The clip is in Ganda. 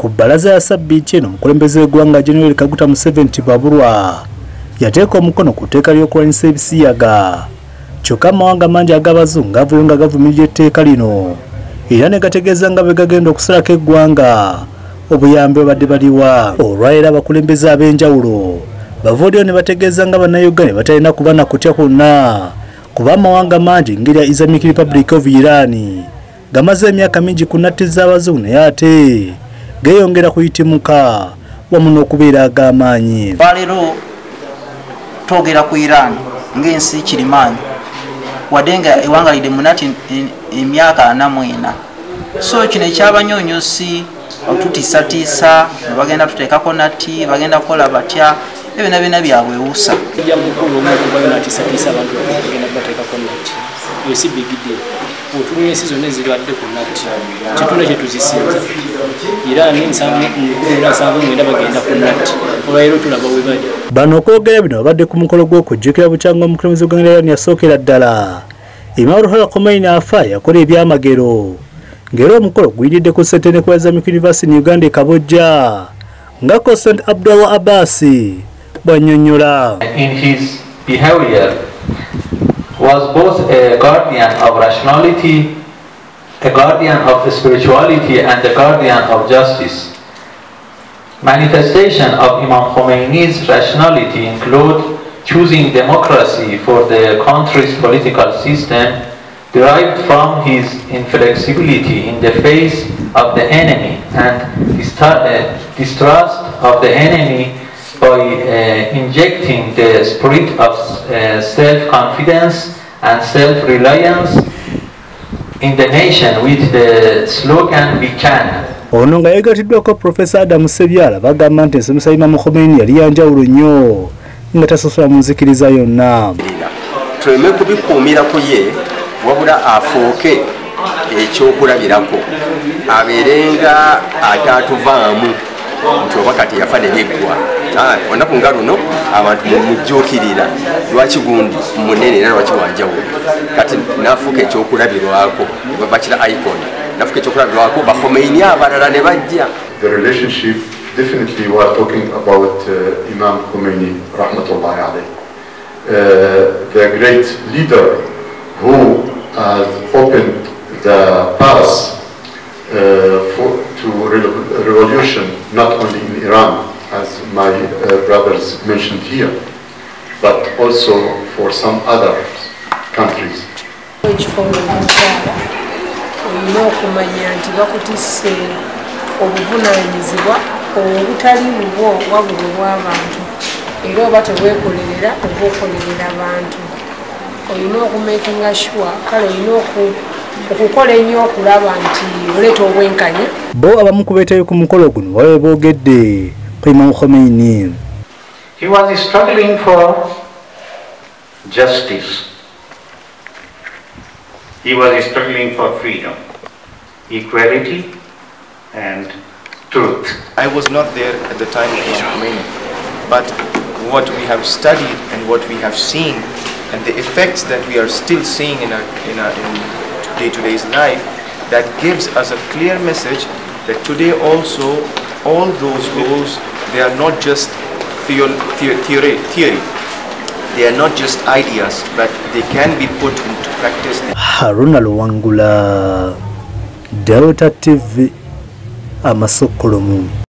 ku bbalaza ya sabbiiti eno omukulembeze w'eggwanga general kaguta museveni tibabulwa yateeka omukono ku tteeka ly'okulwanyisa ebisiyaga. Kyokka amawanga mangi ag'abazungu gaavuyo nga gavumirira etteeka lino. Era ne gategeeza nga bwe gagenda okusalako eggwanga obuyambi babadde baliwa. Olwaleero abakulembeze ab'enjawulo bavaoliro ne bategeeza nga bannayuganda batalina kuba na kutya kwonna. Kuba amawanga mangi ngeri ya islamic republic of iran gamaze emyaka mingi ku nnatti z'abazungu naye ate geeyongera kuyitimuka wamu n'okubeera ag'amaanyi. Lwaleero twogera ku iran ng'ensi kirimaanyi wadde nga ewangalidde munati emyaka ana mu ena. So kino ekyabanyonyosi otutiisatiisa nebagenda tuteekako nati bagenda kukola batya ebyona byona byabwewuusa ijja mukulu omukubayo natiisatiisa abantu bagenda kubateekako nati eyo si bigide otunula ensi zonna ezirwadde ku nati kituna kyetuzisinza era mukulu nsanvu mwenda bagenda ku nati olwaleero tulaba we bali. Bano okwogera bino babadde ku mukolo gw'okujjukira bukyanga omukulembeze gw'eggwanga lya yasookera ddala. Imam ruhala khomeini afa yakola ebyamagero. Ng'era omukolo guyididde ku ssentene kwa islamic university mu uganda ekabojja nga cosent abdullah abbasi bw'annyonnyola in his behavior was both a guardian of rationality, a guardian of spirituality, and a guardian of justice. Manifestation of Imam Khomeini's rationality include choosing democracy for the country's political system derived from his inflexibility in the face of the enemy and eh, distrust of the enemy by uh, injecting the spirit of uh, self-confidence and self-reliance in the nation with the slogan we can. ono nga yeegatiddwako profesa adamu sebyala bagamba nti ensomesa imamu khomeini yali yanjawulo nnyo nga tasosola mu nzikiriza yonna. Tuleme kubikuumirako ye wabula afuuke ekyokulabirako. Abeerenga ate atuvaamu nti obakati yafa nebiggwa olunaku nga luno abantu mumujjuukirira lwaki gundi munene era lwaki wanjawulo? Kati nafuuka ekyokulabirwako bakira icon. Nafuuka ekyokulabirwako bakomeini abalala ne bajja. Definitely we are talking about uh, Imam rahmatullahi. Uh, the great leader who has opened the uh, for, to re revolution not only in Iran as my uh, brothers mentioned here, but also for some other countries. olina okumanya nti bakutisse obuvunaanyizibwa obutali bubwo wabula obw'abantu era oba tebwekolerera oba okolerera abantu olina okumekinga sure kale olina okukola ennyo okulaba nti oleeta obwenkanya bo abamu ku beetayo ku mukolo guno babe boogedde ku imamu khomeini He was struggling for justice. He was struggling for freedom, equality, and truth. I was not there at the time of Khomeini, but what we have studied and what we have seen and the effects that we are still seeing in our, in our in day-to-day's life, that gives us a clear message that today also all those goals, they are not just theo theory, theory, they are not just ideas, but they can be put into practice. haruna luwangula delta tv amasokolomu